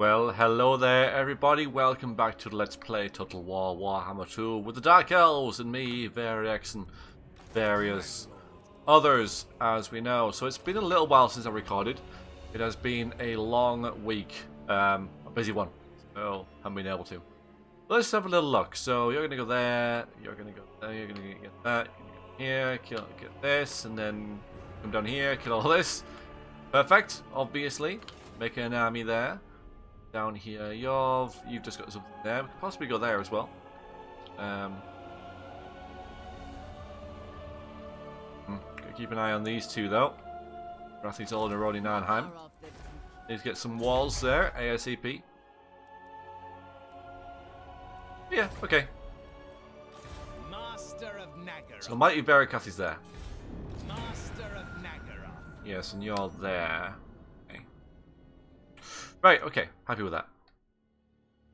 Well, hello there everybody, welcome back to Let's Play Total War Warhammer 2 with the Dark Elves and me, Veriax and various others as we know. So it's been a little while since I recorded. It has been a long week, um, a busy one, so haven't been able to. Let's have a little look. So you're going to go there, you're going to go there, you're going to get that, go here, kill, get this, and then come down here, kill all this. Perfect, obviously. Make an army there. Down here, you've, you've just got something there. We could possibly go there as well. Um, hmm, gotta keep an eye on these two though. Rathi's all in a Rodi Narnheim. Need to get some walls there, ASAP. Yeah, okay. Master of Nagara. So Mighty Verikath is there. Master of Nagara. Yes, and you're there. Right, okay. Happy with that.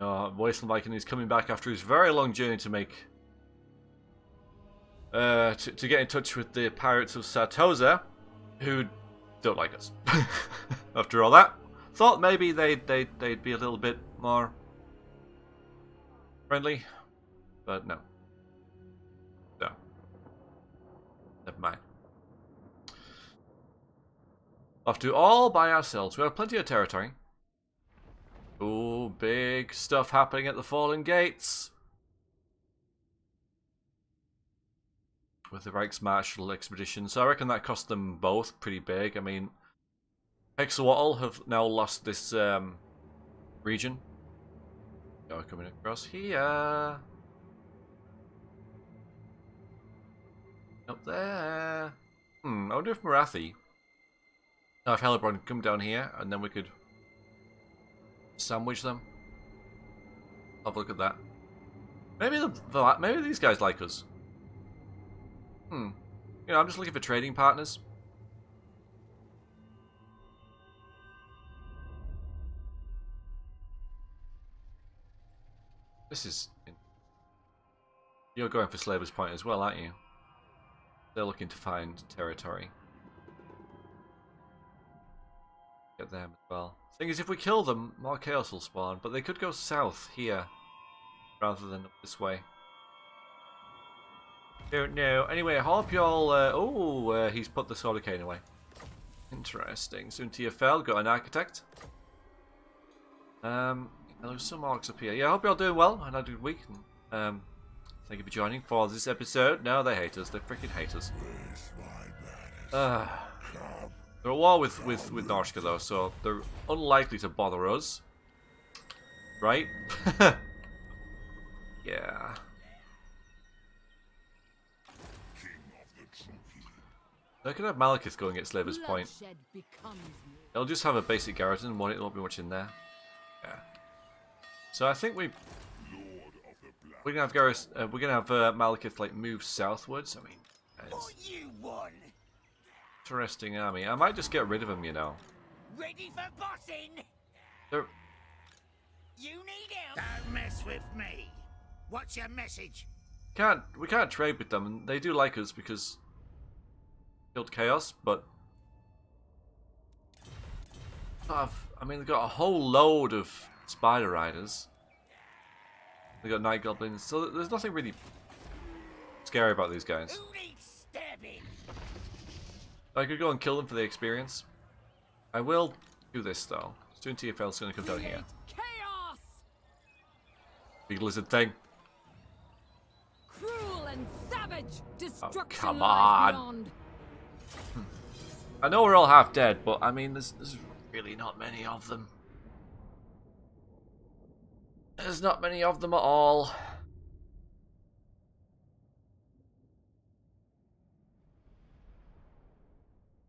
Uh, Wasteland Viking is coming back after his very long journey to make... Uh, to, to get in touch with the pirates of Sartosa, who don't like us. after all that. Thought maybe they'd, they'd, they'd be a little bit more friendly, but no. No. Never mind. Off to all by ourselves. We have plenty of territory. Ooh, big stuff happening at the Fallen Gates. With the Reichsmarschall expedition. So I reckon that cost them both pretty big. I mean, Hexoatl have now lost this um, region. You're coming across here. Up there. Hmm, I wonder if Morathi now if Hellebron could come down here, and then we could sandwich them. Have a look at that. Maybe the, maybe these guys like us. Hmm. You know, I'm just looking for trading partners. This is... You're going for Slaver's Point as well, aren't you? They're looking to find territory. Get them as well. Thing is, if we kill them, more chaos will spawn, but they could go south here rather than up this way. Don't know. Anyway, I hope y'all. Uh, oh, uh, he's put the solar cane away. Interesting. Suntia fell. Got an architect. Um, there's some orcs up here. Yeah, I hope y'all doing well. And had a good week. Um, thank you for joining for this episode. No, they hate us. They freaking hate us. Uh, they're at war with, with, with Norsca though, so they're unlikely to bother us. Right? yeah. They could have Malekith going at Slaver's Point. They'll just have a basic garrison, won't it? Won't be much in there. Yeah. So I think we we're gonna have Garrus, uh, we're gonna have uh, Malekith like move southwards. I mean, What you want? Interesting army. I might just get rid of them, you know. Ready for bossing? They're You need help? Don't mess with me. What's your message? can't we can't trade with them, and they do like us because killed chaos, but I've- I mean they've got a whole load of spider riders. They got night goblins, so there's nothing really scary about these guys. Who needs stabbing? I could go and kill them for the experience. I will do this though. Soon TFL's gonna come down here. Chaos! Big lizard thing. Cruel and savage! Destruction Oh, come on. Hmm. I know we're all half dead, but I mean, there's, there's really not many of them. There's not many of them at all.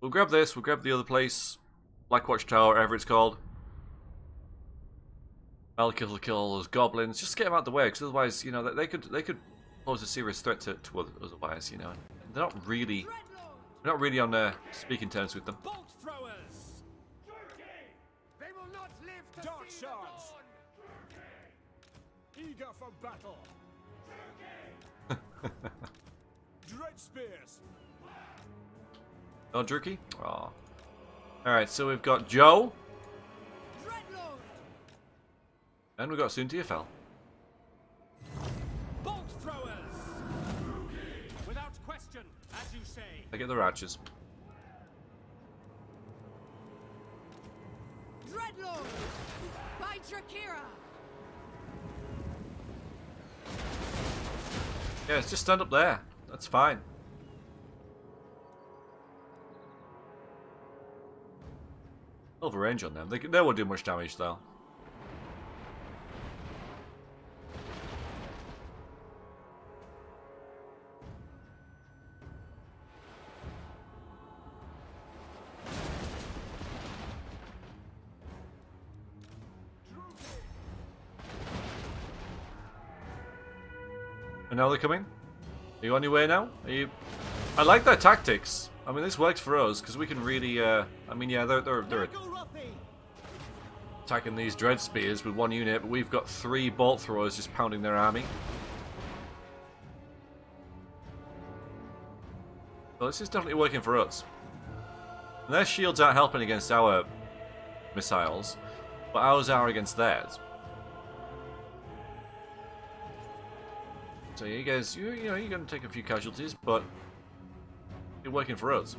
We'll grab this, we'll grab the other place. Blackwatch Tower, whatever it's called. Malekith will kill all those goblins. Just get them out of the way, because otherwise, you know, they- they could they could pose a serious threat to, to oth- otherwise, you know. They're not really, we're not really on uh, speaking terms with them. Bolt throwers! They will not live to Dark shards! Eager for battle! Dread spears! No jerky? Aw. Alright, so we've got Joe. Dreadlord! And we've got soon TFL. Bolt throwers! Without question, as you say. I get the ratchets. Dreadlord! By Drakira! Yeah, it's just stand up there. That's fine. Over range on them. They, they won't do much damage though. And now they're coming? Are you on your way now? Are you... I like their tactics. I mean, this works for us, because we can really, uh... I mean, yeah, they're, they're, they're attacking these Dread Spears with one unit, but we've got three Bolt Throwers just pounding their army. So this is definitely working for us. And their shields aren't helping against our missiles, but ours are against theirs. So you guys, you, you know, you're going to take a few casualties, but you're working for us.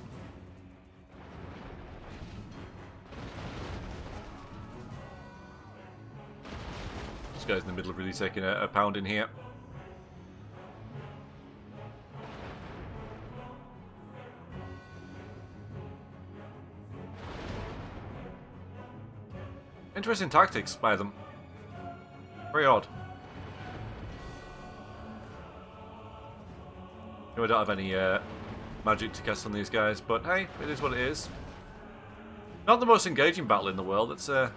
Guy's in the middle of really taking a, a pound in here. Interesting tactics by them. Very odd. I don't have any uh, magic to cast on these guys, but hey, it is what it is. Not the most engaging battle in the world. Let's uh,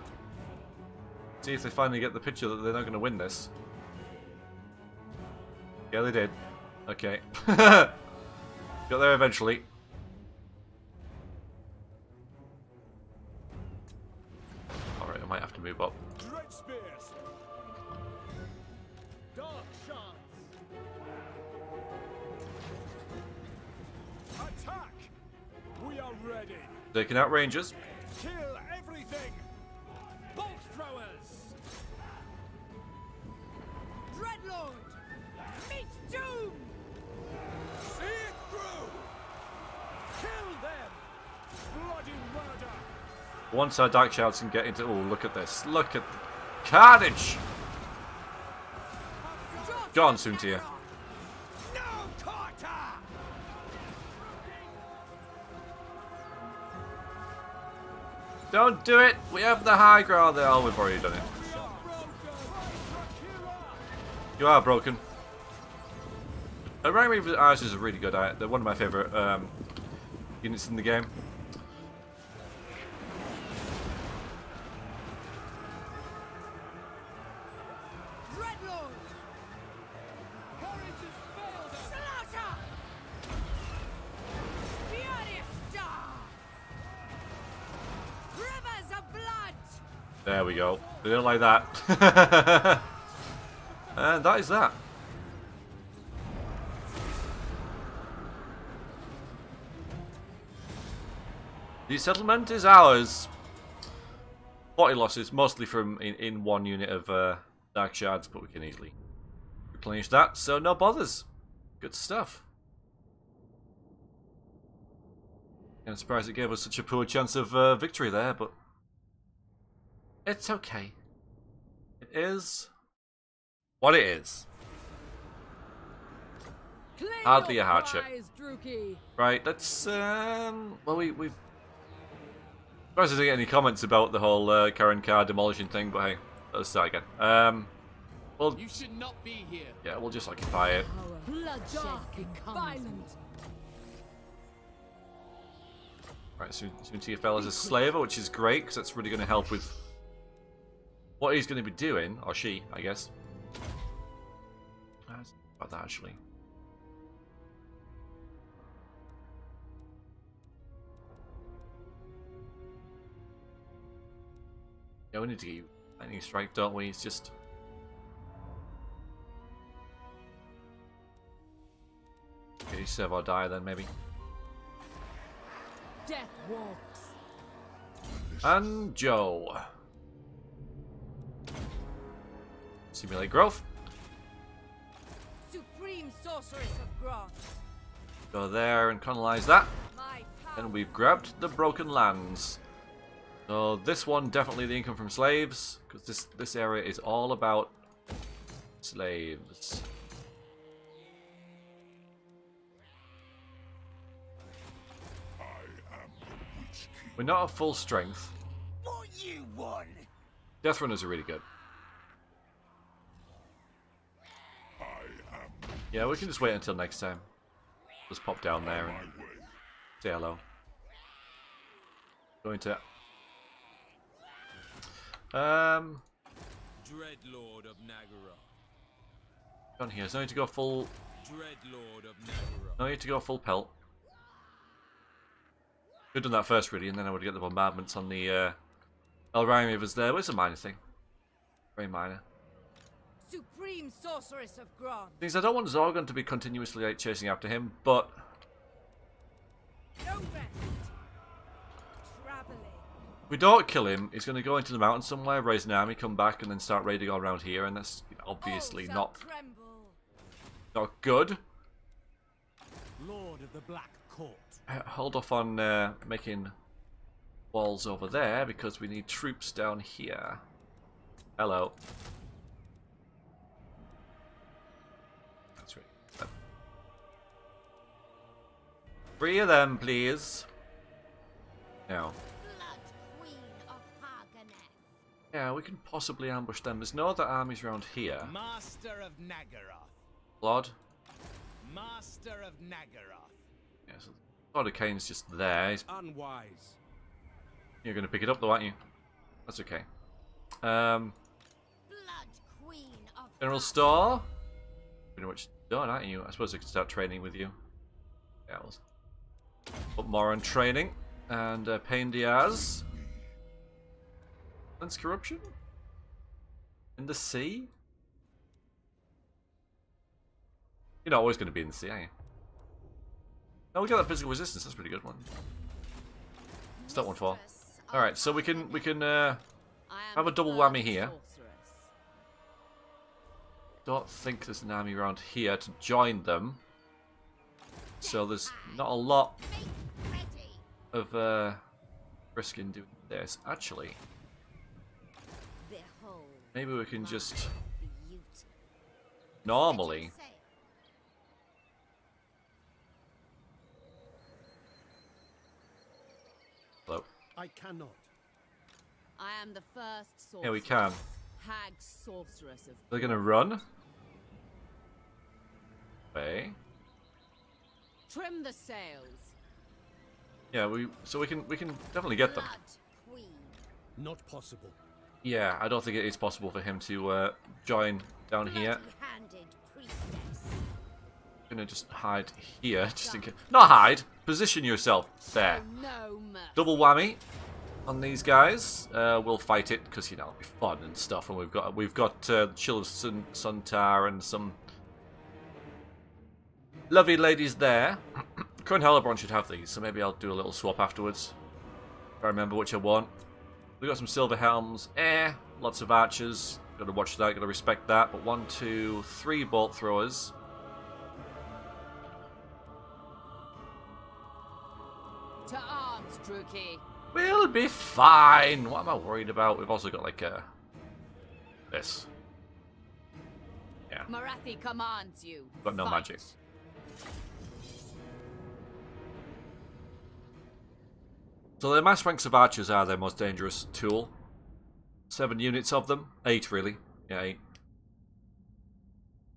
see if they finally get the picture that they're not going to win this. Yeah, they did. Okay. Got there eventually. Alright, I might have to move up. Dread spears! Dark shards! Our Dark Shards can get into... Oh, look at this. Look at carnage! Go on, Soontia. Don't do it! We have the high ground there. Oh, we've already done it. You are broken. Uh, Rank Eyes is a really good eye. They're one of my favourite um, units in the game. We. Don't like that. and that is that. The settlement is ours. 40 losses, mostly from in, in one unit of uh, Dark Shards, but we can easily replenish that, so no bothers. Good stuff. I'm surprised it gave us such a poor chance of uh, victory there, but it's okay. It is what it is. Hardly a hardship. prize, Right, let's um well we we Surprised I didn't get any comments about the whole uh, Karond Kar demolishing thing, but hey, let's start again. Um well You should not be here! yeah, we'll just occupy it. Bloodshed and violent. Right, soon, soon TFL is a slaver, which is great, because that's really going to help with what he's going to be doing, or she, I guess. About that, actually. Yeah, we need to get you lightning strike, don't we? It's just... Okay, serve or die then, maybe. Death walks. And Joe. Simulate growth. Supreme sorceress of Ghrond. Go there and colonize that. My And we've grabbed the Broken Lands. So this one, definitely the income from slaves, because this, this area is all about slaves. We're not at full strength. What you want? Death Runners are really good. Yeah, we can just wait until next time. Just pop down there and say hello. Going to... Um, Dreadlord of Nagara. down here. So I need to go full... Dreadlord of Nagara. No need to go full pelt. Could have done that first, really, and then I would get the bombardments on the uh, Elrami rivers there. But it's a minor thing. Very minor. Supreme sorceress of Ghrond. Things I don't want Zorgon to be continuously like, chasing after him, but No rest. Traveling. we don't kill him, he's going to go into the mountain somewhere, raise an army, come back, and then start raiding all around here, and that's obviously All not Tremble. not good. Lord of the Black Court. Uh, Hold off on uh, making walls over there because we need troops down here. Hello. Three of them, please. Now. Blood Queen of Har Ganeth. Yeah, we can possibly ambush them. There's no other armies around here. Master of Naggaroth. Lord. Master of Naggaroth. Yeah, so Lord of Kane's just there. He's, Unwise. you're going to pick it up though, aren't you? That's okay. Um, Blood Queen of General Har Ganeth. Store. Pretty much done, aren't you? I suppose I could start training with you. Yeah, we'll put more on training. And uh, Pain Diaz. Sense corruption? In the sea? You're not always going to be in the sea, are you? No, we got that physical resistance. That's a pretty good one. What's that one for? All right, so we can we can uh, have a double whammy here. don't think there's an army around here to join them. So there's not a lot of uh, risk in doing this. Actually, maybe we can just normally. Say, Hello. I cannot. I am the first sorceress. Yeah, we can. Hag sorceress of They're gonna run. Okay. Trim the sails. Yeah, we so we can we can definitely get them. Blood Queen. Not possible. Yeah, I don't think it is possible for him to uh, join down here. Bloody-handed. Gonna just hide here, just in case. Not hide. Position yourself there. No double whammy on these guys. Uh, we'll fight it because you know it'll be fun and stuff, and we've got we've got uh, Chill of Sun Suntar and some lovely ladies there. Current Hellebron should have these, so maybe I'll do a little swap afterwards. If I remember which I want. We got some silver helms. Eh, lots of archers. Got to watch that. Got to respect that. But one, two, three bolt throwers. To arms, Druchii. We'll be fine. What am I worried about? We've also got like a this. Yeah, Morathi commands you. got no Fight. magic. So the mass ranks of archers are their most dangerous tool. Seven units of them. Eight, really. Yeah, eight.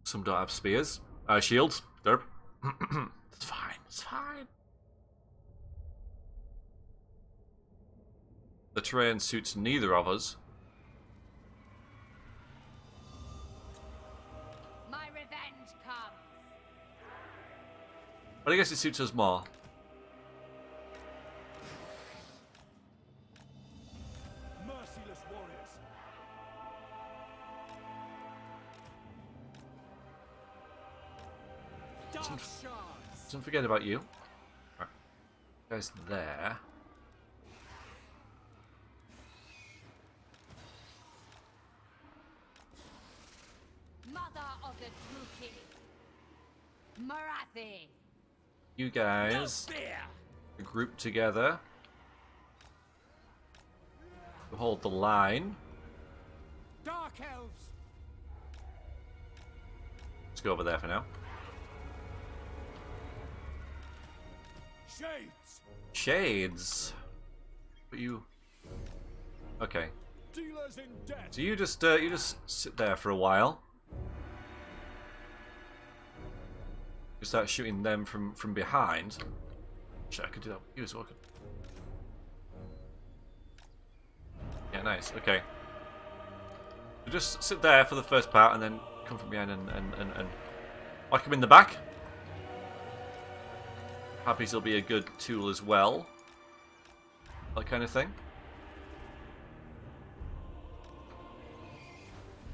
Some don't have spears. Uh, shields. Derp. it's fine. It's fine. The terrain suits neither of us. My revenge comes. But I guess it suits us more. Forget about you. Right. Guys there. Mother of the Druchii. Morathi. You guys group together. Hold the line. Dark elves! Let's go over there for now. Shades! Shades. But you. Okay. Dealers in debt! So you just uh, you just sit there for a while. You start shooting them from from behind. Shit, I could do that. You was well. Could. Yeah, nice. Okay. So just sit there for the first part, and then come from behind and and and, and whack him in the back. Happy will be a good tool as well. That kind of thing.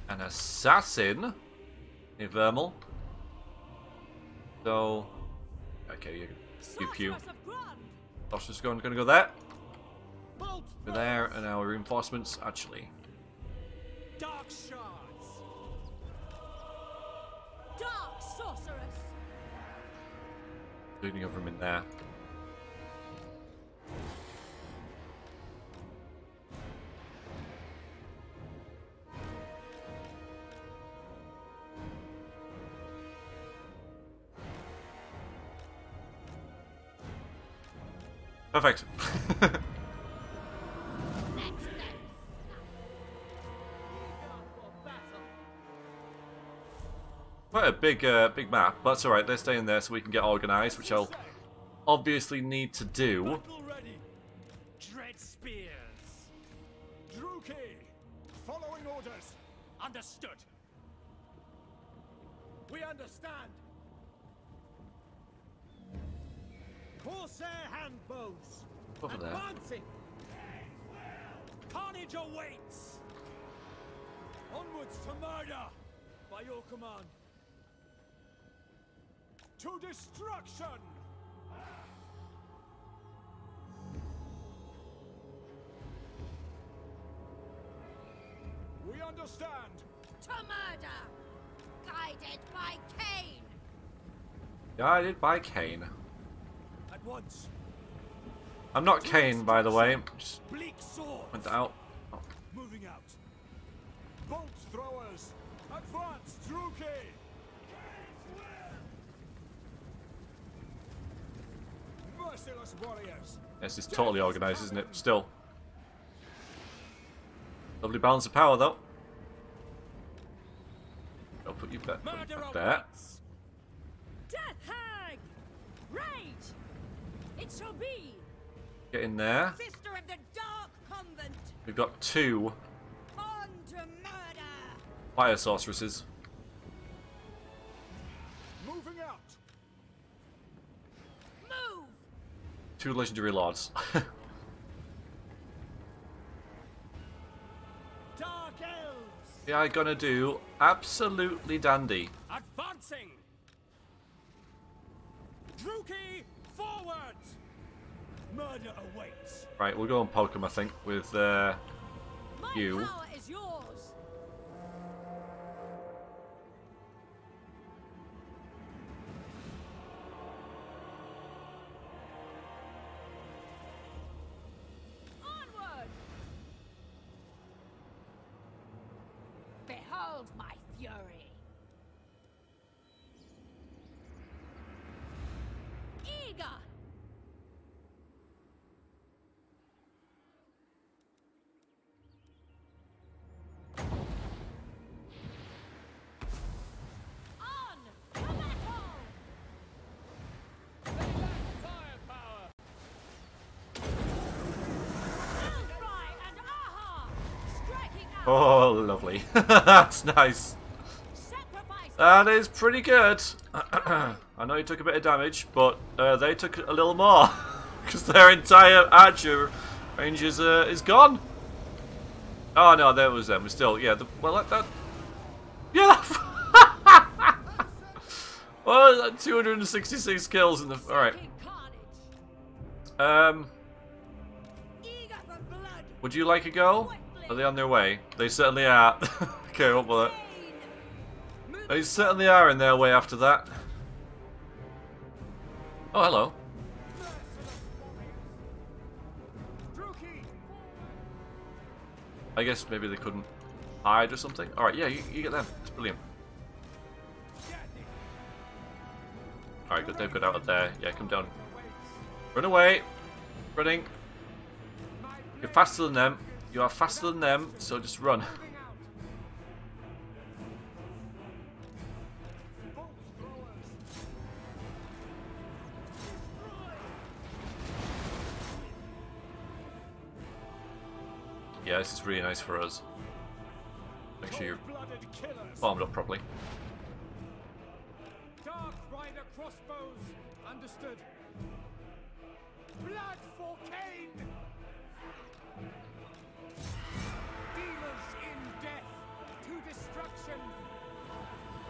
An assassin? A Vermal. So, okay, you, you pew. That's just going, going to go there. Go there, and our reinforcements, actually. Dark shards! Dark sorceress. Leading over him in there. Perfect. big, uh, big map, but that's alright. They're staying there so we can get organised, which I'll obviously need to do. Dread spears! Druchii! Following orders! Understood! We understand! Corsair handbows! Advancing! Carnage awaits! Onwards to murder! By your command! To destruction! We understand! To murder! Guided by Khaine! Guided by Kane. At once! I'm not Kane, by the way. Just Bleak sword! went out. Moving out! Bolt throwers! Advance, Druchii! Merciless warriors! This is totally organised, isn't it? Still. Lovely balance of power, though. I'll put you back, back there. Death hag. Rage. It shall be. Get in there. Sister of the Dark Convent. We've got two On to murder. fire sorceresses. Moving out! Move. Two legendary lords. Dark elves! yeah, I'm gonna do absolutely dandy. Advancing! Druchii, forward! Murder awaits! Right, we'll go and poke him, I think, with uh, You. power Oh, lovely. That's nice. That is pretty good. I know you took a bit of damage, but uh, they took a little more. Because their entire archer range is, uh, is gone. Oh, no, there was them. We're still, yeah. The, well, that... that yeah. well, 266 kills in the... Alright. Um, would you like a go? Are they on their way? They certainly are. okay, what will it? They certainly are in their way after that. Oh, hello. I guess maybe they couldn't hide or something. Alright, yeah, you, you get them. It's brilliant. Alright, good. They've got out of there. Yeah, come down. Run away. Running. You're faster than them. You are faster than them, so just run. Yeah, this is really nice for us. Make sure you're armed up properly. Dark Rider crossbows! Understood. Blood for Khaine!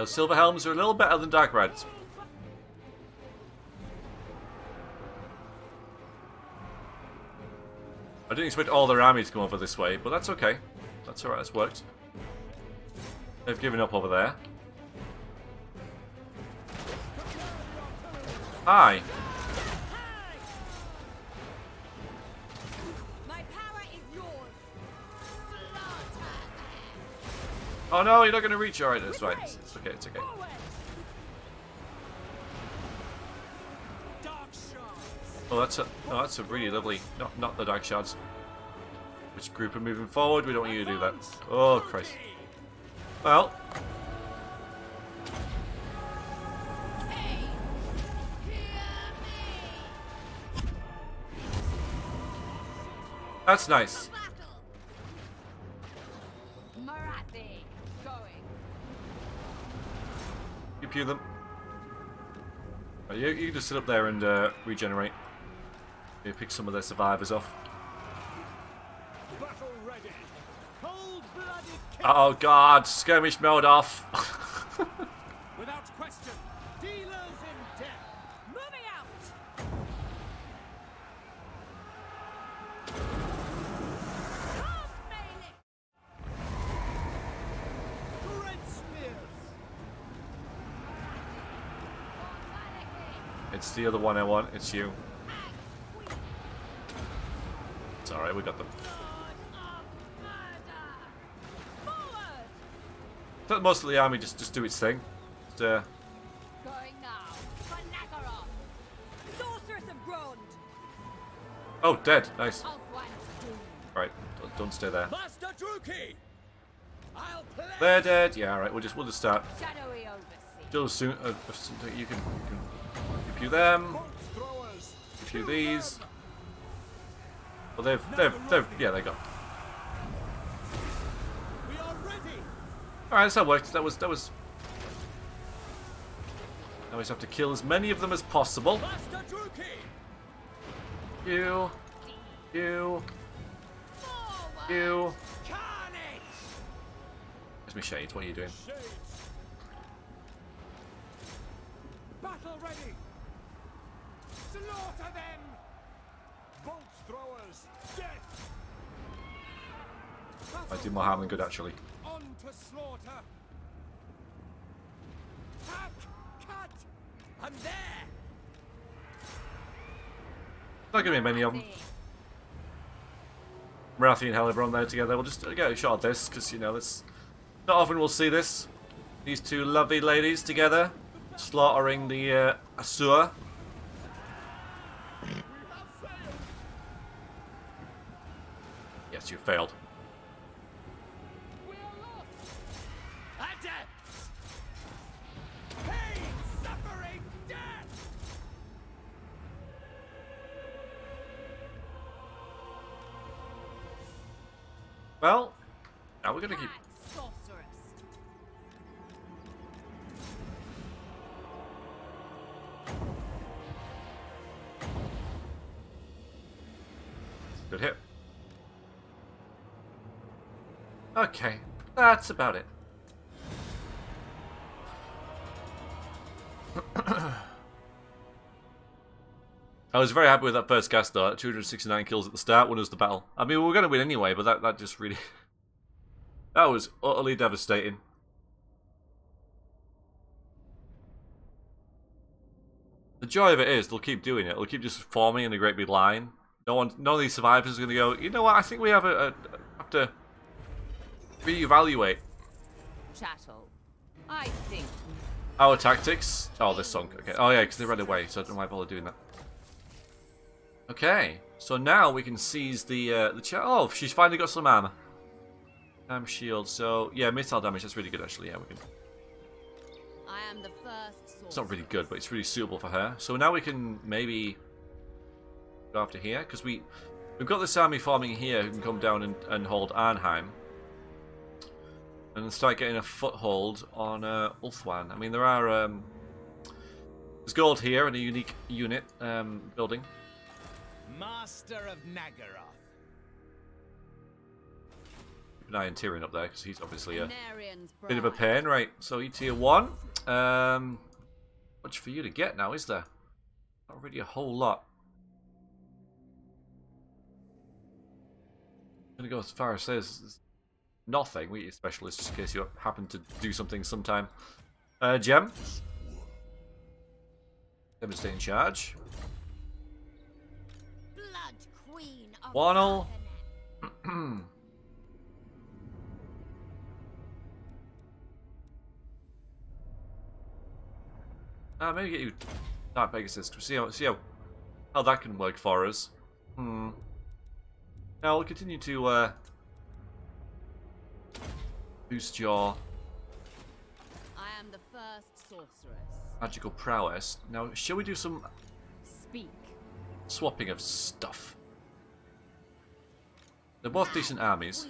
Those silver helms are a little better than dark reds. I didn't expect all their army to come over this way, but that's okay. That's alright, it's worked. They've given up over there. Hi. Oh no, you're not going to reach. Alright, that's right. It's, it's okay, it's okay. Oh, that's a, oh, that's a really lovely. Not, not the dark shards. Which group are moving forward? We don't want you to do that. Oh Christ. Well, that's nice. Pew them. Right, you, you can just sit up there and uh, regenerate. You pick some of their survivors off. Ready! Oh god, skirmish mode off. the other one I want. It's you. It's alright, we got them. Let most of the army just, just do its thing. Just, uh, Going now. For Naggaroth. Sorceress of Ghrond. oh, dead. Nice. Right, don't, don't stay there. Master Druchii! I'll play! They're dead. Yeah, alright, we'll just we'll just start. Still soon. Uh, you can you can pew them. You pew these. Well, they've they've they've yeah they go. We are ready! All right, that worked. That was that was. Now we just have to kill as many of them as possible. You, you, you. Where's my shades? What are you doing? Battle ready! Slaughter them! Bolt throwers! Death! I did more harm than good actually. On to slaughter! Hack! Cut! I'm there! Not gonna be many of them. Morathi and Hellebron there together. We'll just uh, get a shot of this because you know this. Not often we'll see this. These two lovely ladies together, slaughtering the uh, Asura. You failed. That's about it. I was very happy with that first gas though. 269 kills at the start when it was the battle. I mean, we were going to win anyway, but that, that just really... that was utterly devastating. The joy of it is they'll keep doing it. They'll keep just forming in a great big line. No one, none of these survivors are going to go. You know what? I think we have a, a to reevaluate Chattel. I think our tactics. Oh, this song. Okay. Oh yeah, because they ran away, so I don't know why I bother doing that. Okay, so now we can seize the uh, the chat. Oh, she's finally got some armor. Um, shield. So yeah, missile damage. That's really good actually. Yeah, we can. I am the first It's not really good, but it's really suitable for her. So now we can maybe go after here because we we've got this army farming here who can come down and, and hold Arnheim and start getting a foothold on uh, Ulthuan. I mean, there are um, there's gold here and a unique unit um, building. Master of Naggaroth. Keep an eye on Tyrion up there because he's obviously a bit of a pain. Right, so E tier one. Um, much for you to get now, is there? Not really a whole lot. I'm gonna go as far as says nothing. We need a specialist just in case you happen to do something sometime. Uh, Gem. Gem stay in charge. Blood queen of Waddle. Arcanet. Ah, maybe get you Dark Pegasus. See how see how how that can work for us. Hmm. Now we'll continue to uh, boost your I am the first sorceress. magical prowess. Now, shall we do some Speak. swapping of stuff? They're both decent armies,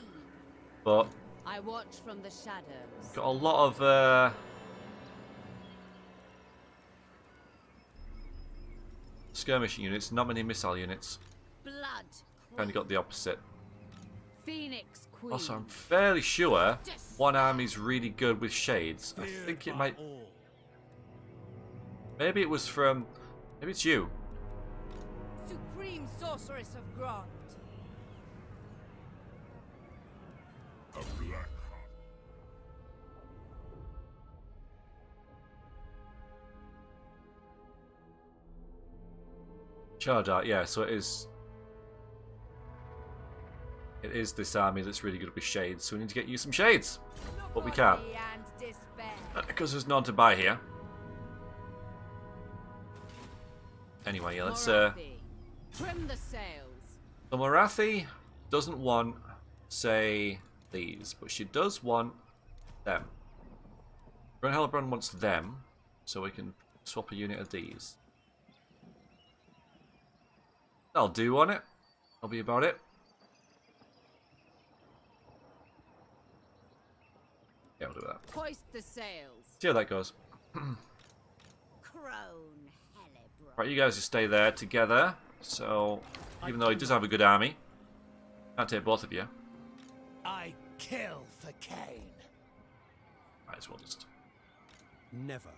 but I watch from the shadows. got a lot of uh, skirmish units, not many missile units. Blood. Kind of got the opposite. Phoenix queen. Also, I'm fairly sure one army's really good with shades. I think it might. Maybe it was from. Maybe it's you. Supreme sorceress of Ghrond. Charge art, yeah, so it is. It is this army that's really good with shades, so we need to get you some shades. But we can't. Glory And despair. Because there's none to buy here. Anyway, yeah, let's. Uh, Trim the sails. so Morathi doesn't want, say, these, but she does want them. Brun Hellebron wants them, so we can swap a unit of these. That'll do on it. That'll be about it. Yeah, we'll do that. Hoist the sails. See how that goes. Crone Right, you guys just stay there together. So, even though he does have a good army, can't take both of you. I kill for Khaine. Might as well just. Never.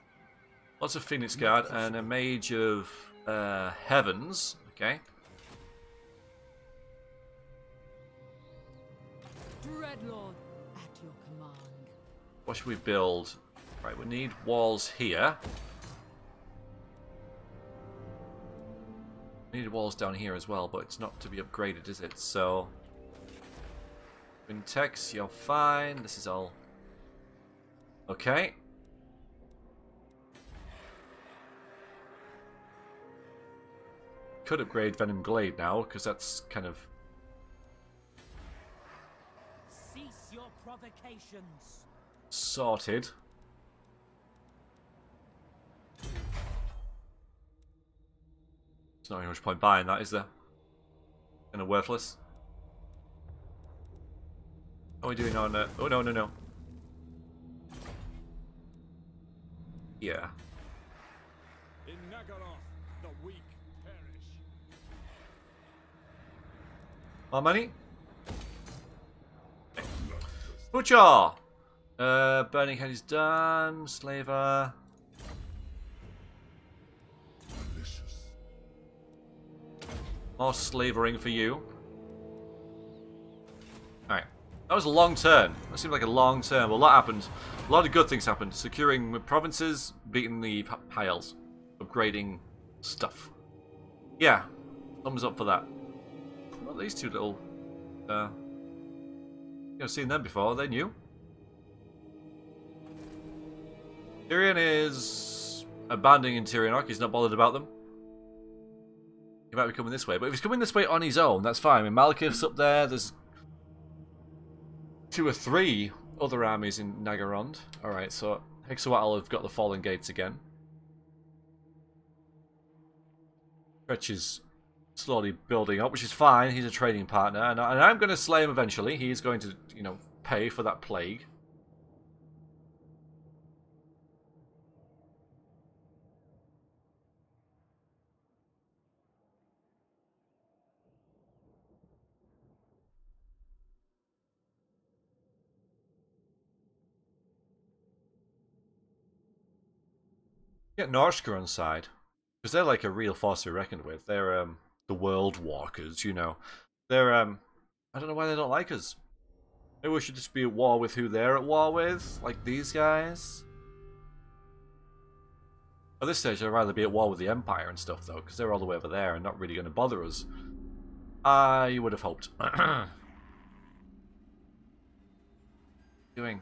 Lots of Phoenix Guard and a Mage of uh, Heavens. Okay. Dreadlord at your command. What should we build? Right, we need walls here. We need walls down here as well, but it's not to be upgraded, is it? So, Wintex, you're fine. This is all okay. Could upgrade Venom Glade now, because that's kind of Cease your provocations. Sorted. There's not really much point buying that, is there? Kind of worthless. How are we doing on... Uh, oh, no, no, no. Yeah. In Naggaroth, the weak perish. Money? Butcher! Uh, Burning Head is done. Slaver. More slavering for you. Alright. That was a long turn. That seemed like a long turn. Well, a lot happened. A lot of good things happened. Securing provinces, beating the High upgrading stuff. Yeah. Thumbs up for that. Well, these two little... Uh, I've seen them before. They're new. Tyrion is abandoning Tyrion He's not bothered about them. He might be coming this way, but if he's coming this way on his own, that's fine. I mean, Malekith's up there. There's two or three other armies in Naggarond. Alright, so Hexoatl have got the Fallen Gates again. Stretch is slowly building up, which is fine. He's a trading partner, and, and I'm going to slay him eventually. He's going to, you know, pay for that plague. Get Norsca on side. Because they're like a real force to be reckoned with. They're um the world walkers, you know. They're um I don't know why they don't like us. Maybe we should just be at war with who they're at war with, like these guys. At this stage, I'd rather be at war with the Empire and stuff, though, because they're all the way over there and not really going to bother us. I would have hoped. doing?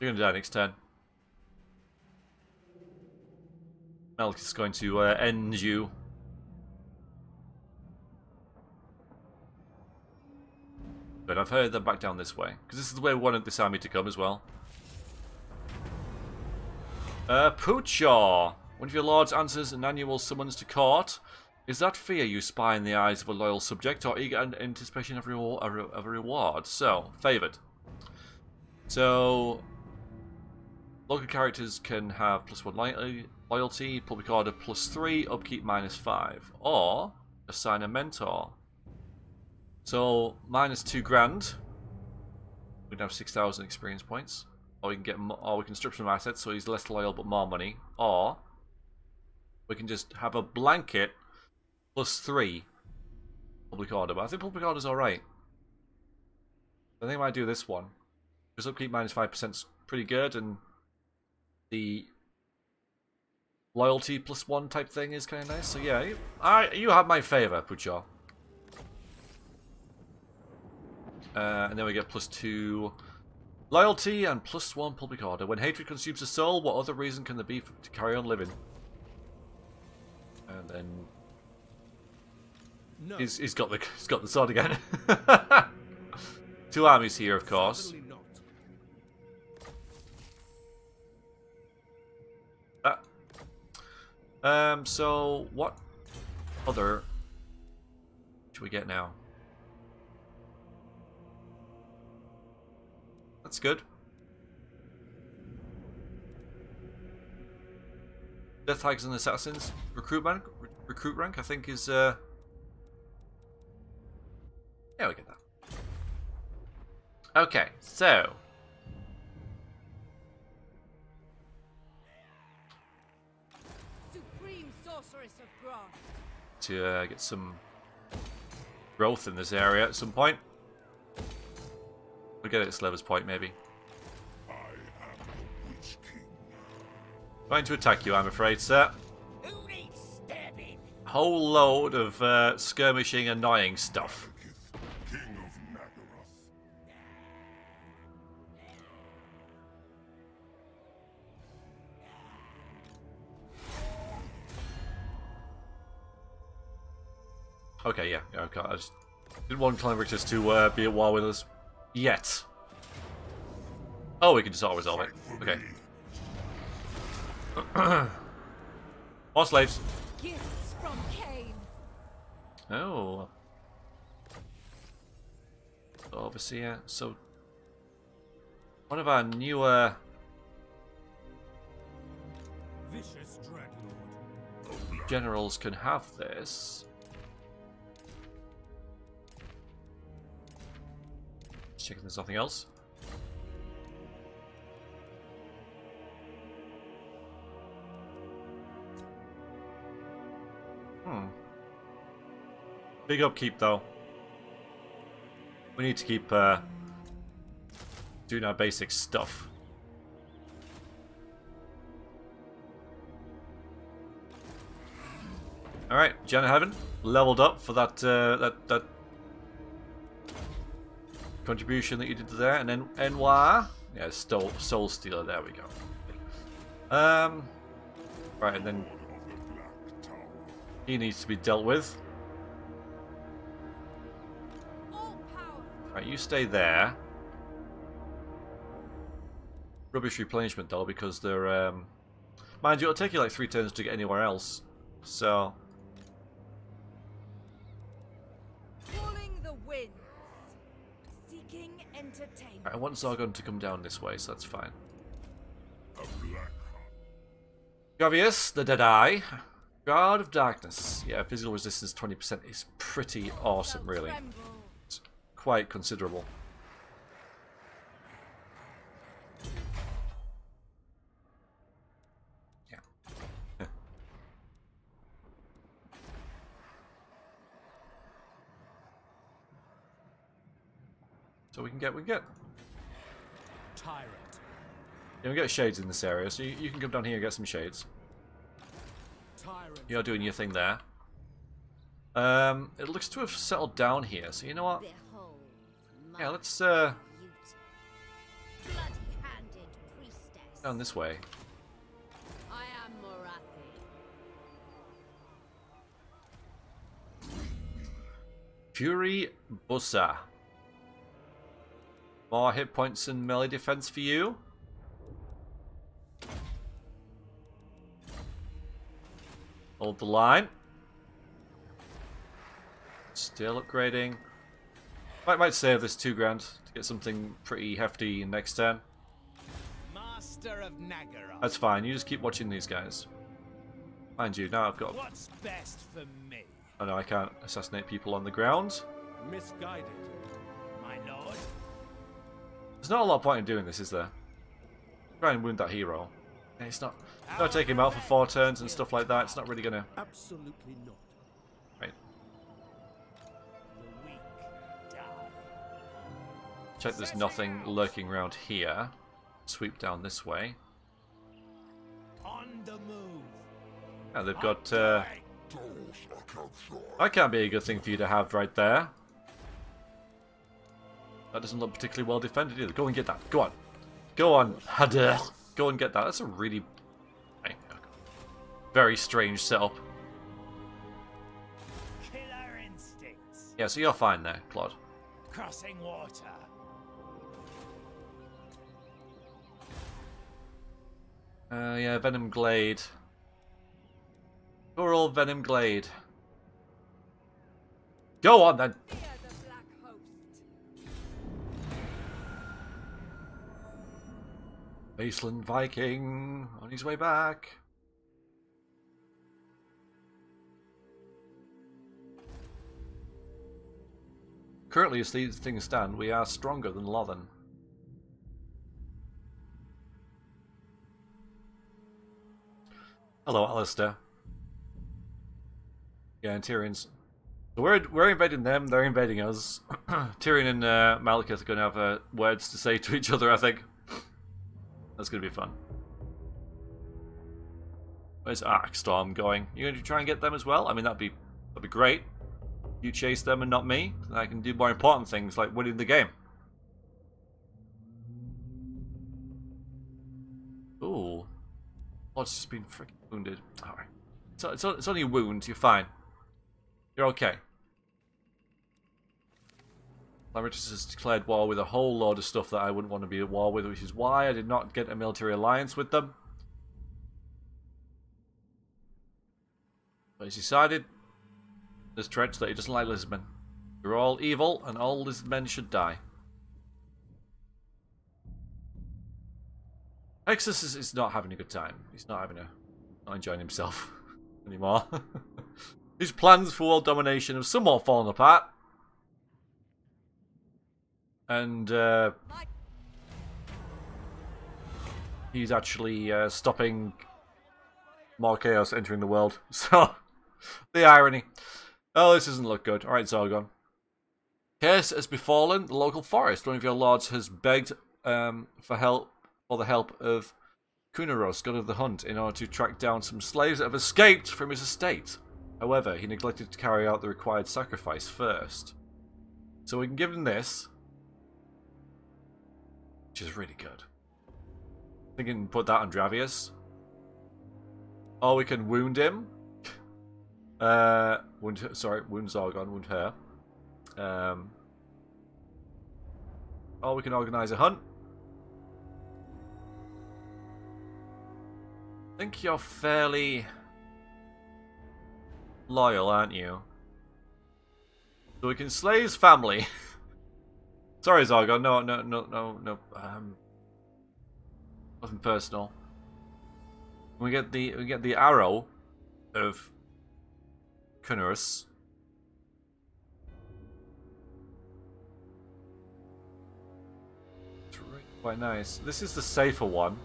You're going to die next turn. Melk is going to uh, end you. But I've heard them back down this way. Because this is the way we wanted this army to come as well. Uh, Poochaw! One of your lords answers an annual summons to court. Is that fear you spy in the eyes of a loyal subject or eager anticipation of, reward, of a reward? So, favoured. So, local characters can have plus one loyalty, loyalty, public order plus three, upkeep minus five, or assign a mentor. So minus two grand. We can have six thousand experience points, or we can get, or we can strip some assets so he's less loyal but more money, or we can just have a blanket plus three public order. But I think public order's all right. I think I might do this one because upkeep minus five percent is pretty good, and the loyalty plus one type thing is kind of nice. So yeah, you, I, you have my favor, Pucho. Uh, and then we get plus two loyalty and plus one public order. When hatred consumes a soul, what other reason can there be for, to carry on living? And then no. he's, he's got the he's got the sword again. Two armies here, of course. Um. So what other should we get now? That's good. Death Hags and Assassins recruit rank, recruit rank I think is uh Yeah, we get that. Okay, so To uh, get some growth in this area at some point. We'll get it at Slaver's Point, maybe. Trying to attack you, I'm afraid, sir. Whole load of uh, skirmishing, annoying stuff. Okay, yeah, okay. I just didn't want Clan Rictus to uh, be at war with us. Yet. Oh, we can just auto-resolve it. Okay. More slaves. Gifts from Khaine. Oh. Overseer. So, one of our newer generals can have this. Checking there's nothing else. Hmm. Big upkeep though. We need to keep uh, doing our basic stuff. All right, Jenna Heaven leveled up for that uh, that that contribution that you did there, and then NY, yeah, Soul Soul Stealer. There we go. Um, right, and then he needs to be dealt with. Right, you stay there. Rubbish replenishment though, because they're um, mind you, it'll take you like three turns to get anywhere else. So I want Zargon to come down this way, so that's fine. Gravius, the Deadeye. Guard of Darkness. Yeah, physical resistance 20% is pretty awesome, really. tremble. Quite considerable. Yeah. so we can get, we can get, Tyrant. yeah, we get shades in this area, so you, you can come down here and get some shades. Tyrant. You're doing your thing there. Um, it looks to have settled down here, so you know what? Yeah, let's uh. Down this way. I am Morathi. Fury Bussa. More hit points and melee defense for you. Hold the line. Still upgrading. Might might save this two grand to get something pretty hefty next turn. Master of Naggaroth. That's fine. You just keep watching these guys. Mind you, now I've got. What's best for me? I know I can't assassinate people on the ground. Misguided. There's not a lot of point in doing this, is there? Try and wound that hero. It's not. Not take him out for four turns and stuff like that. It's not really gonna. Absolutely not. Right. The weak die. Check there's nothing lurking around here. Sweep down this way. On the move. Yeah, they've got. Uh, that can't be a good thing for you to have right there. That doesn't look particularly well defended either. Go and get that. Go on. Go on. Hadith. Go and get that. That's a really. Very strange setup. Killer instincts. Yeah, so you're fine there, Claude. Crossing water. Uh, yeah, Venom Glade. Poor old Venom Glade. Go on then. Wasteland Viking on his way back. Currently, as these things stand, we are stronger than Lothern. Hello, Alistair. Yeah, and Tyrion's. So we're we're invading them. They're invading us. Tyrion and uh, Malekith are going to have uh, words to say to each other. I think. That's going to be fun. Where's Arkstorm going? You going to try and get them as well? I mean, that'd be that'd be great. You chase them and not me. I can do more important things like winning the game. Ooh. Oh, Lord's just been freaking wounded. Alright. So it's, it's only a wound. You're fine. You're okay. Lamitus has declared war with a whole load of stuff that I wouldn't want to be at war with, which is why I did not get a military alliance with them. But he's decided, this trench, that he doesn't like Lisbon. You're all evil, and all lizard men should die. Exus is, is not having a good time. He's not having a, not enjoying himself anymore. His plans for world domination have somewhat fallen apart. And uh, he's actually uh, stopping more chaos entering the world. So, the irony. Oh, this doesn't look good. Alright, Zargon. Chaos has befallen the local forest. One of your lords has begged um, for help for the help of Kurnous, god of the hunt, in order to track down some slaves that have escaped from his estate. However, he neglected to carry out the required sacrifice first. So we can give him this, which is really good. I think we can put that on Dravius. Or we can wound him. Uh, wound, sorry, wound Zargon, wound her. Um, or we can organise a hunt. I think you're fairly loyal, aren't you? So we can slay his family. Sorry, Zargon. No, no, no, no, no. Um, nothing personal. We get the we get the arrow of really quite nice. This is the safer one.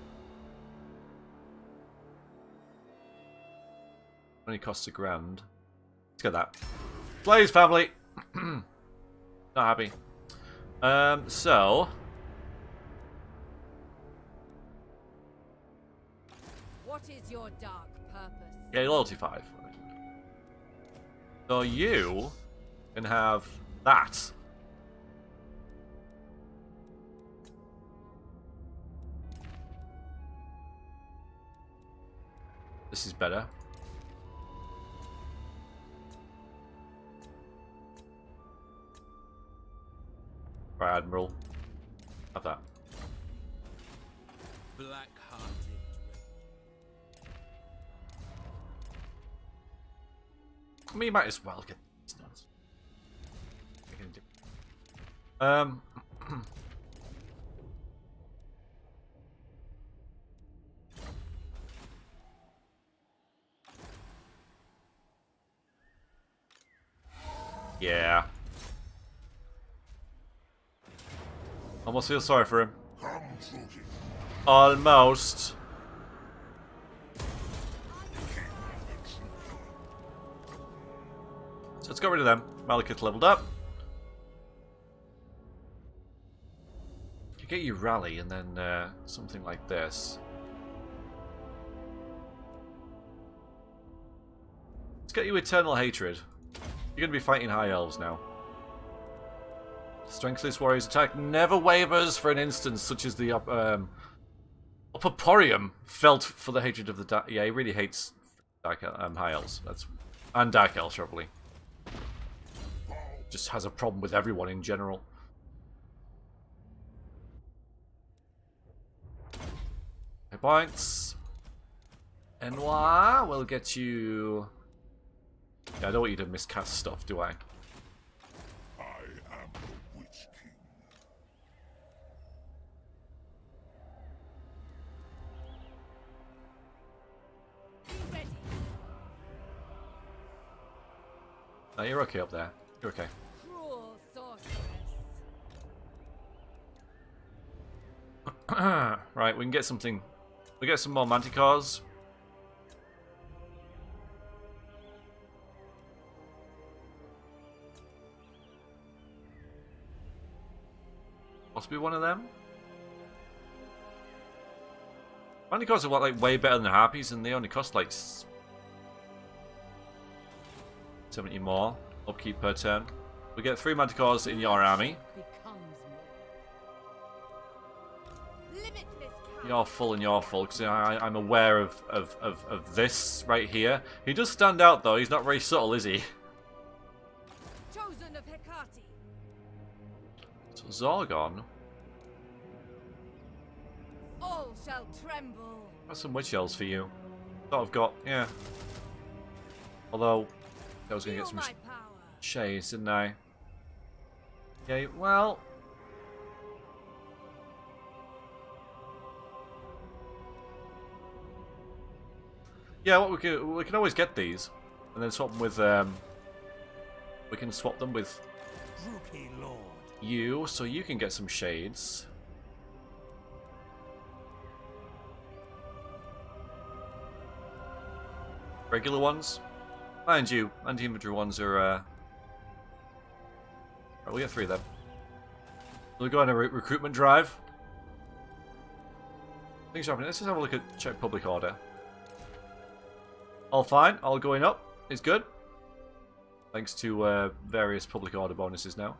Only costs a grand. Let's get that. Blaze family. Not happy. Um, so What is your dark purpose? yeah, loyalty five. So you can have that. This is better. Right, Admiral. Have that. Black-hearted. I mean, you might as well get these nuts. Um. yeah. Almost feel sorry for him. Almost. So let's get rid of them. Malekith leveled up. You get your rally and then uh, something like this. Let's get you eternal hatred. You're going to be fighting high elves now. Strength of this warrior's attack never wavers for an instance, such as the up, um, Upaporium felt for the hatred of the dark. Yeah, he really hates dark um, high elves. That's and dark elves probably. Just has a problem with everyone in general. Hit points. Enwa will get you. Yeah, I don't want you to miscast stuff, do? I No, you're okay up there. You're okay. Right, we can get something. We get some more manticores. Possibly one of them. Manticores are what, like way better than harpies, and they only cost like s- seventy more upkeep per turn. We get three manticores in your army. Becomes more. Limitless power. You're full and you're full, because I'm aware of, of, of, of this right here. He does stand out, though. He's not very subtle, is he? Chosen of Hekarti. So Zargon. All shall tremble. Got some witch elves for you. Thought I've got, yeah. Although, I was going to get some my shades, didn't I? Okay, well... Yeah, what we can we can always get these, and then swap them with um. We can swap them with Lord. you so you can get some shades. Regular ones? Mind you, anti-infantry ones are, uh... Right, we got three of them. We'll go on a re recruitment drive. Things are happening. Let's just have a look at check public order. All fine. All going up. It's good. Thanks to uh, various public order bonuses now.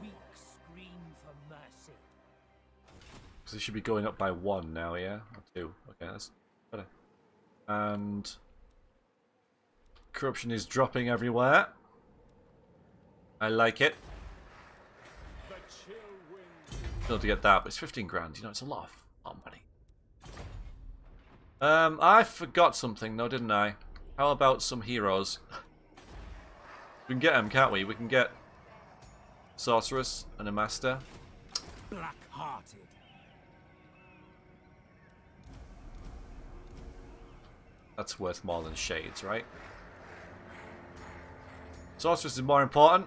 Weak scream for mercy. So should be going up by one now, yeah? Or two. Okay, that's. And corruption is dropping everywhere. I like it. Still to get that, but it's 15 grand. You know, it's a lot of, lot of money. Um, I forgot something though, didn't I? How about some heroes? we can get them, can't we? We can get Sorceress and a Master. Black-hearted. That's worth more than Shades, right? Sorceress is more important.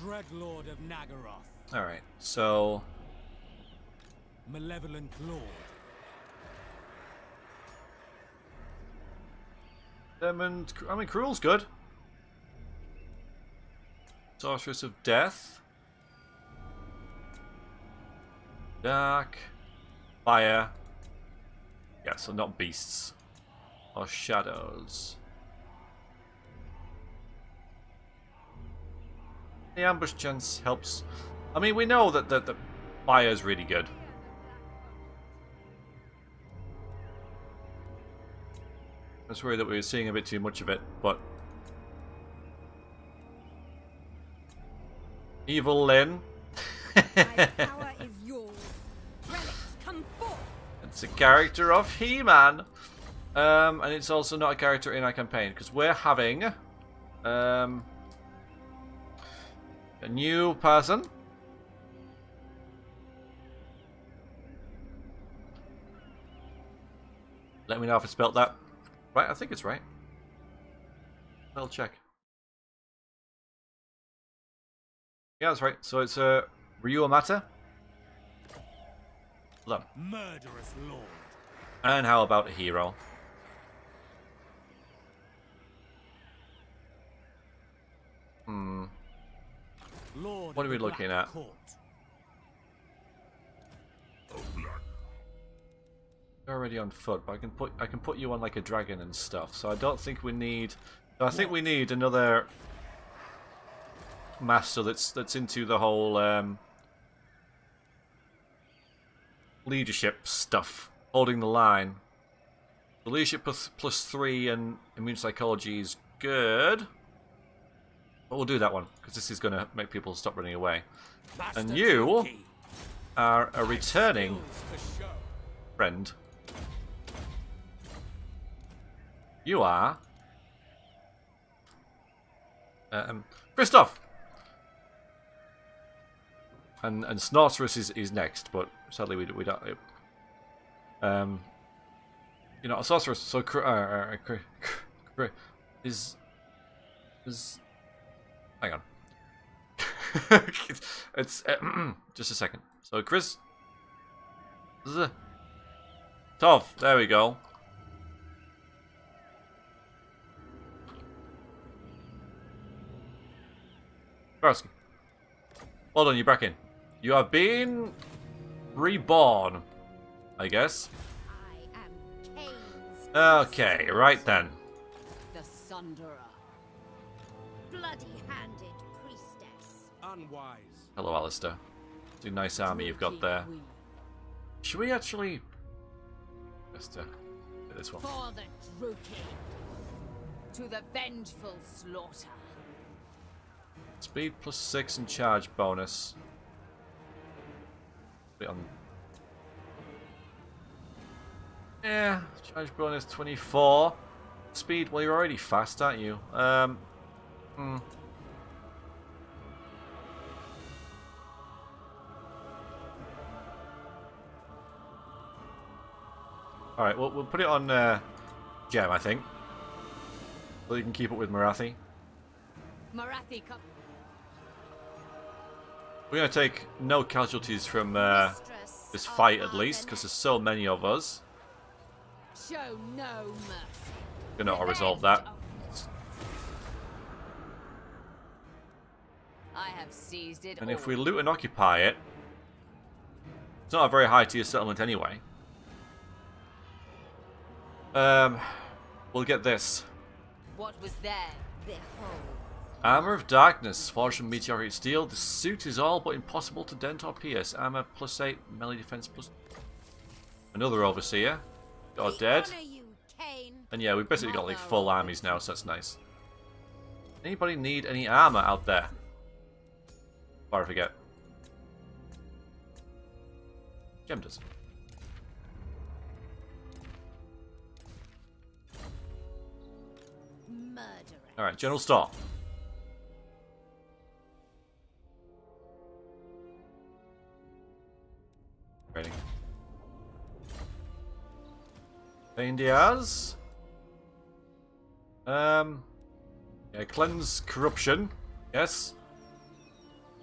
Dreadlord of Naggaroth, Alright, so... Malevolent Lord, and... I mean, Cruel's good. Sorceress of Death. Dark. Fire. Yeah, so not beasts. Or shadows. The ambush chance helps. I mean, we know that the, the fire is really good. I was worried that we were seeing a bit too much of it, but... Evil Lyn. My power is yours. Relics, come forth. It's a character of He-Man. Um, and it's also not a character in our campaign, because we're having... Um, a new person. Let me know if I spelt that right. I think it's right. I'll check. Yeah, that's right. So it's uh, Ryu Amata. On. Murderous lord. And how about a hero? Hmm. Lord What are we looking at? You're already on foot, but I can put I can put you on like a dragon and stuff. So I don't think we need. I think we need another master that's that's into the whole um, leadership stuff, holding the line. The leadership plus, plus three and immune psychology is good. But we'll do that one because this is going to make people stop running away. Bastard And you are a returning Skills to show. friend. You are. Um, Christoph! And and Snorterus is, is next, but sadly we, we don't. Um, you know, a Sorceress, so uh, uh, is. is. Hang on. it's. it's uh, just a second. So, Chris. Z- Tov, there we go. Karski. Well done, you're back in. You have been reborn, I guess. I am Okay, right then. the Sunderer. Bloody-handed priestess. unwise. Hello, Alistair. It's a nice army you've got there. Should we actually... Just uh, this one. For the Druchii. To the vengeful slaughter. Speed plus 6 and charge bonus. Put it on... Yeah, charge bonus 24. Speed, well you're already fast, aren't you? Um, hmm. Alright, well, we'll put it on uh, Gem, I think. So you can keep up with Morathi. Morathi come. We're going to take no casualties from uh, this fight at least, because there's so many of us. Show no mercy. Gonna resolve that. I have seized it And if we loot and occupy it, it's not a very high tier settlement anyway. Um, we'll get this. What was there? Armor of Darkness, forged from meteoric steel. The suit is all but impossible to dent or pierce. Armor plus 8, melee defense plus... Another Overseer. Got dead. You, And yeah, we've basically got like full armies now, so that's nice. Anybody need any armor out there? Before I forget. Gem does. Alright, General Store. Ready. Pain Diaz. Um. Yeah, cleanse corruption. Yes.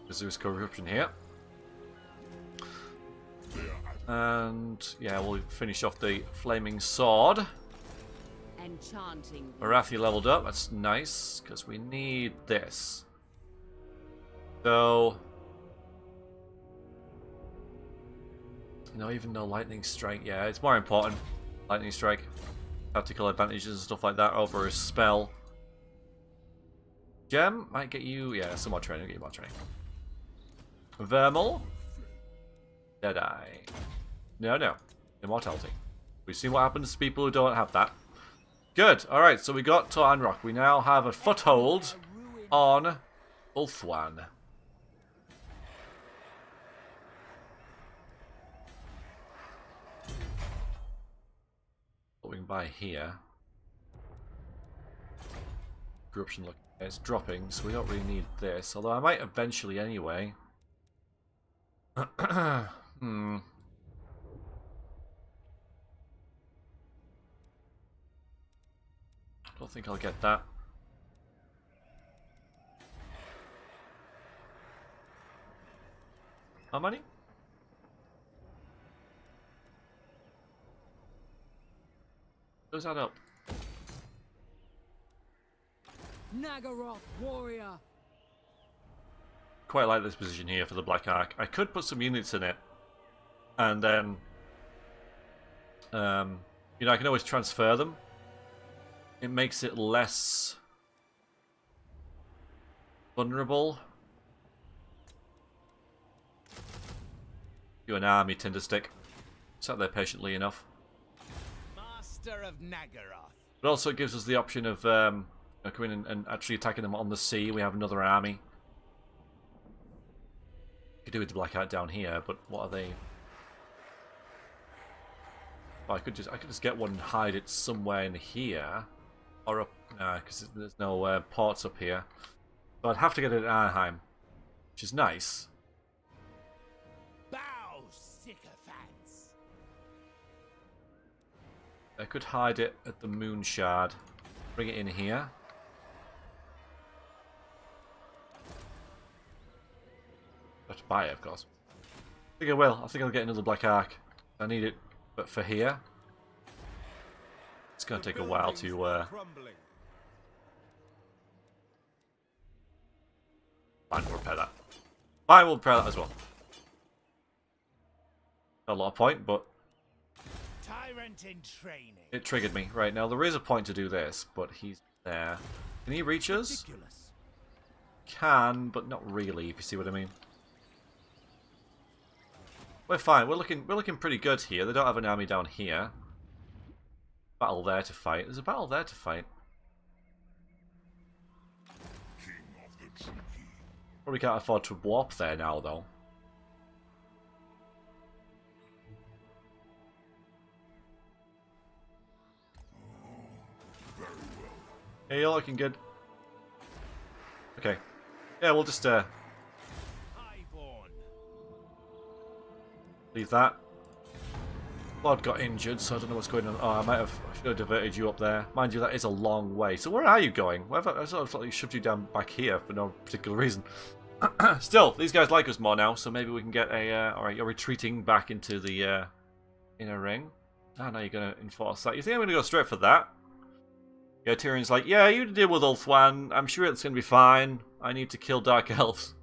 Because there's corruption here. And yeah, we'll finish off the flaming sword. Enchanting. Morathi leveled up. That's nice, because we need this. So... You know, even though Lightning Strike, yeah, it's more important. Lightning Strike. Tactical advantages and stuff like that over a spell. Gem might get you, yeah, some more training, get you more training. Vermal. Deadeye. No, no. Immortality. We've seen what happens to people who don't have that. Good. Alright, so we got to Anrock. We now have a foothold on Ulthuan. Going by here. Corruption look it's dropping, so we don't really need this. Although I might eventually anyway. hmm. I don't think I'll get that. How many? Does that up? Naggaroth warrior. Quite like this position here for the Black Ark. I could put some units in it, and then, um, you know, I can always transfer them. It makes it less vulnerable. You an army tender stick. Sat there patiently enough. Master of Naggaroth. But also it gives us the option of um, coming in and, actually attacking them on the sea. We have another army. Could do with the Black Ark down here, but what are they? I could just I could just get one and hide it somewhere in here, or up nah, because there's no uh, ports up here. So I'd have to get it at Anaheim, which is nice. Bow, sycophants. I could hide it at the Moon Shard, bring it in here. Have to buy it, of course. I think I will. I think I'll get another Black Ark. I need it, but for here, it's going to take a while to. Uh, fine, we'll repair that. Fine, we'll repair that as well. Not a lot of point, but Tyrant in training. it triggered me. Right now, there is a point to do this, but he's there. Can he reach us? Can, but not really. If you see what I mean. We're fine. We're looking. We're looking pretty good here. They don't have an army down here. Battle there to fight. There's a battle there to fight. Probably can't afford to warp there now, though. Hey, you're looking good. Okay. Yeah, we'll just uh, leave that. Lord got injured, so I don't know what's going on. Oh, I might have. I should have diverted you up there. Mind you, that is a long way. So where are you going? Where have I, I sort of like shoved you down back here for no particular reason. Still, these guys like us more now, so maybe we can get a... Uh, Alright, you're retreating back into the uh, inner ring. Oh, now you're going to enforce that. You think I'm going to go straight for that? Yeah, Tyrion's like, yeah, you deal with Ulthuan. I'm sure it's going to be fine. I need to kill Dark Elves.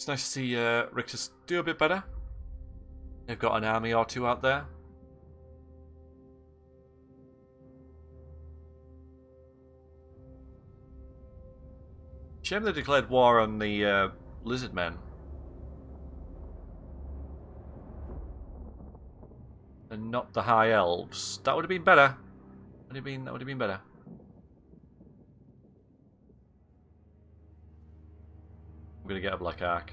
It's nice to see uh, Rictus do a bit better. They've got an army or two out there. Shame they declared war on the uh, lizard men. And not the high elves. That would have been better. Would have been that would have been better. Gonna get a black ark.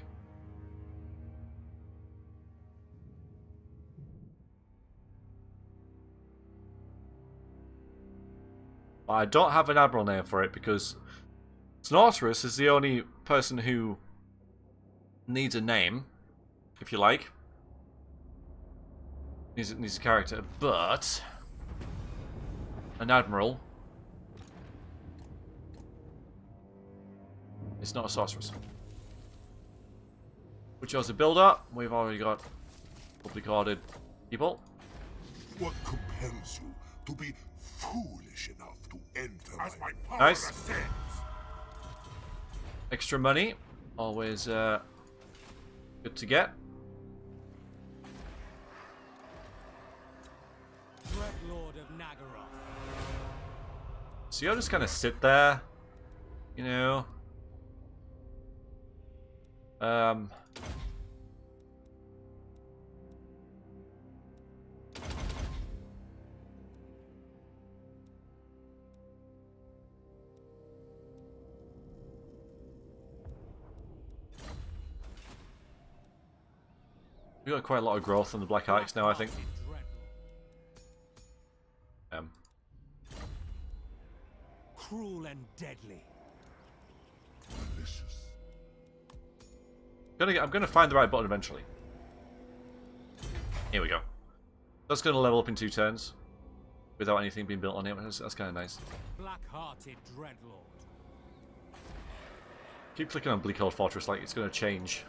I don't have an admiral name for it because Snorterus is the only person who needs a name, if you like. Needs, needs a character, but an admiral is not a sorceress. Which was a builder. We've already got public ordered people. What compels you to be foolish enough to enter As my... my power Nice. ascends. Extra money, always uh, good to get. Dreadlord of Naggaroth. So you'll just kind of sit there, you know. Um. We got quite a lot of growth on the Black Arks now, I think. Um, Cruel and deadly. Malicious. Gonna get, I'm gonna find the right button eventually. Here we go. That's gonna level up in two turns without anything being built on it. That's, that's kind of nice. Black-hearted Dreadlord. Keep clicking on Bleak Bleakhold Fortress like it's gonna change.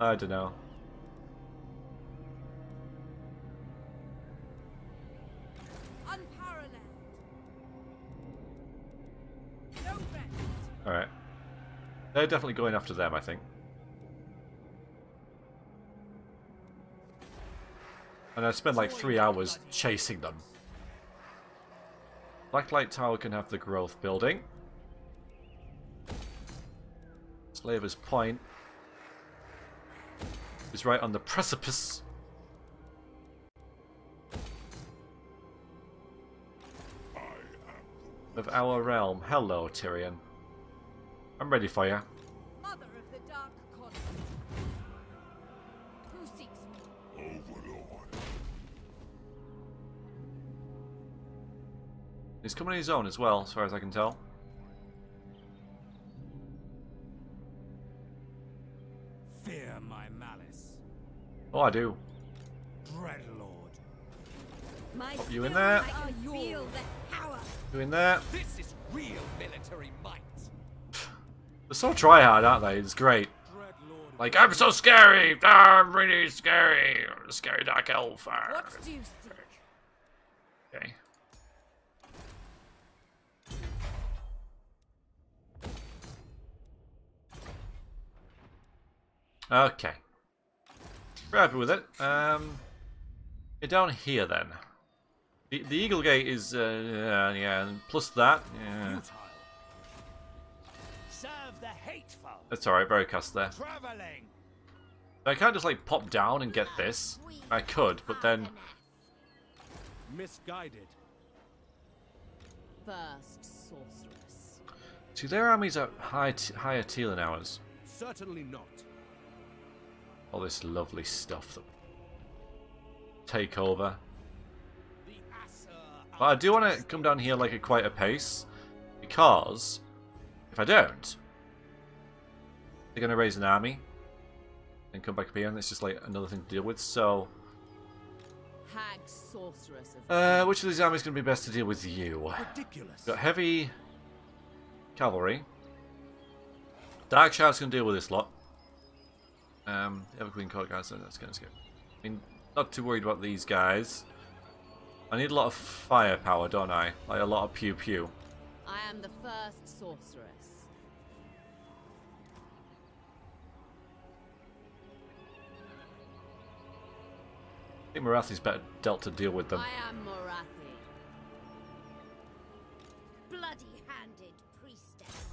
I don't know. They're definitely going after them, I think. And I spent like three hours chasing them. Blacklight Tower can have the growth building. Slaver's Point is right on the precipice. Of our realm. Hello, Tyrion. I'm ready for you. Mother of the Dark Who seeks me? Overlord. He's coming on his own as well, as far as I can tell. Fear my malice. Oh, I do. Dreadlord. My you in there. I feel the power. You in there? This is real military might. They're so tryhard, aren't they? It's great. Like, I'm so scary! Ah, I'm really scary! Scary dark elf. What do you seek? Okay. Okay. We're happy with it. Um, you're down here then. The, the Eagle Gate is, uh, yeah, yeah, and plus that, yeah. That's alright, very cast there. Traveling. I can't just like pop down and get this. I could, but then Misguided. First sorceress. see their armies are high t higher tier than ours. Certainly not. All this lovely stuff that take over. But I do want to come down here like at quite a pace because if I don't, they're going to raise an army and come back up here, and it's just like another thing to deal with. So hag sorceress of Uh, which of these armies is going to be best to deal with you? Ridiculous. Got heavy cavalry. Dark Shards going to deal with this lot. Um, Evergreen Court guys, so that's going to skip. I mean, not too worried about these guys. I need a lot of firepower, don't I? Like a lot of pew pew. I am the first sorceress. I think Morathi's better dealt to deal with them. I am Morathi. Bloody-handed priestess.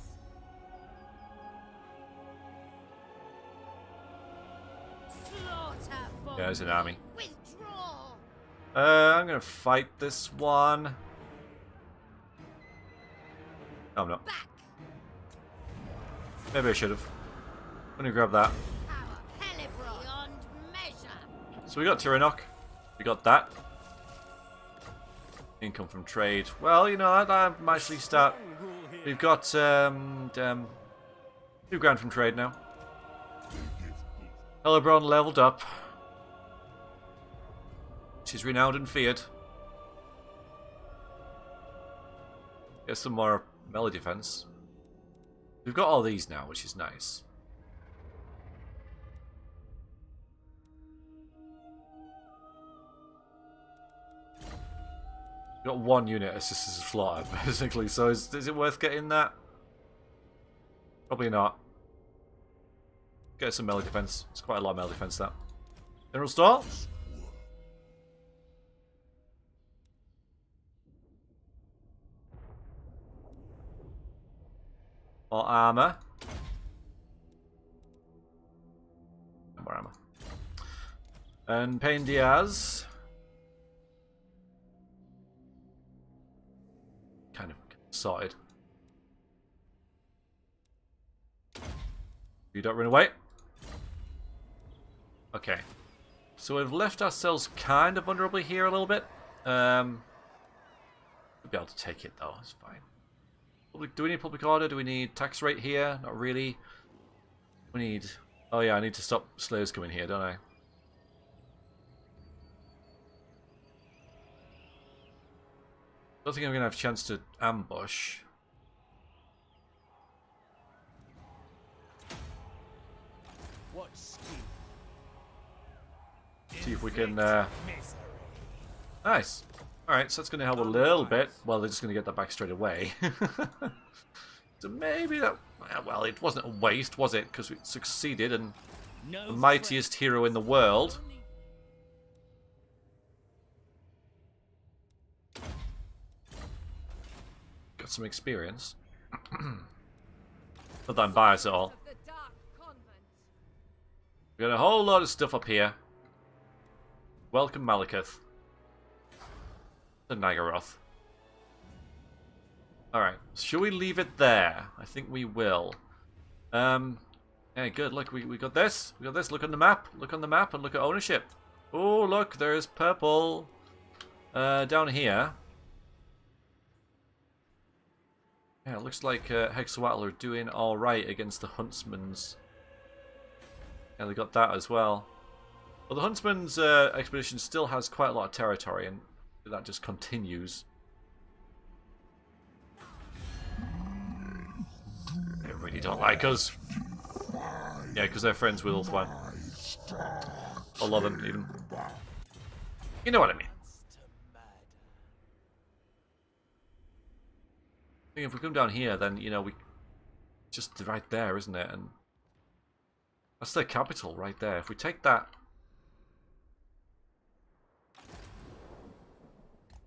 Slaughter for Yeah, there's an army. Withdraw. Uh, I'm going to fight this one. No, I'm not. Back. Maybe I should have. I'm to grab that. So we got Tyrannoc. We got that. Income from trade. Well, you know, I, I might actually start. We've got um, um, two grand from trade now. Hellebron leveled up. She's renowned and feared. Get some more melee defense. We've got all these now, which is nice. Got one unit assisted slaughter, basically. So is, is it worth getting that? Probably not. Get some melee defense. It's quite a lot of melee defense, that. General Star? More armor. More armor. And Pain Diaz. Sorted. You don't run away. Okay. So we've left ourselves kind of vulnerable here a little bit. Um, we'll be able to take it though. It's fine. Public, do we need public order? Do we need tax rate here? Not really. We need... Oh yeah, I need to stop slaves coming here, don't I? Don't think I'm going to have a chance to ambush. What? See if we can... Uh... Nice. Alright, so that's going to help a little bit. Well, they're just going to get that back straight away. so maybe that... Well, it wasn't a waste, was it? Because we succeeded and the mightiest hero in the world. Got some experience. Not that I'm biased at all. The We got a whole lot of stuff up here. Welcome, Malekith. To Naggaroth. Alright, shall we leave it there? I think we will. Um, yeah, good. Look, we, we got this. We got this. Look on the map. Look on the map and look at ownership. Oh, look, there's purple. Uh, down here. Yeah, it looks like uh, Hexoatl are doing alright against the Huntsmans. Yeah, they got that as well. Well, the Huntsman's uh, expedition still has quite a lot of territory, and that just continues. They really don't like us. Yeah, because they're friends with Ulthuan. Lot of them, even. You know what I mean. I think if we come down here, then, you know, we... Just right there, isn't it? And that's their capital right there. If we take that...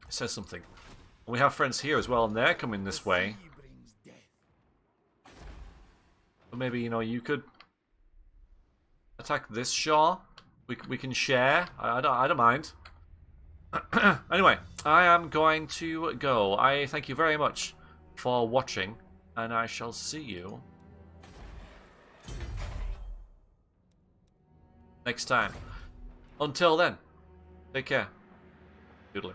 It says something. We have friends here as well, and they're coming this way. Maybe, you know, you could attack this Shaw. We, we can share. I, I, don't, I don't mind. anyway, I am going to go. I thank you very much for watching, and I shall see you next time. Until then, take care. Doodaloo.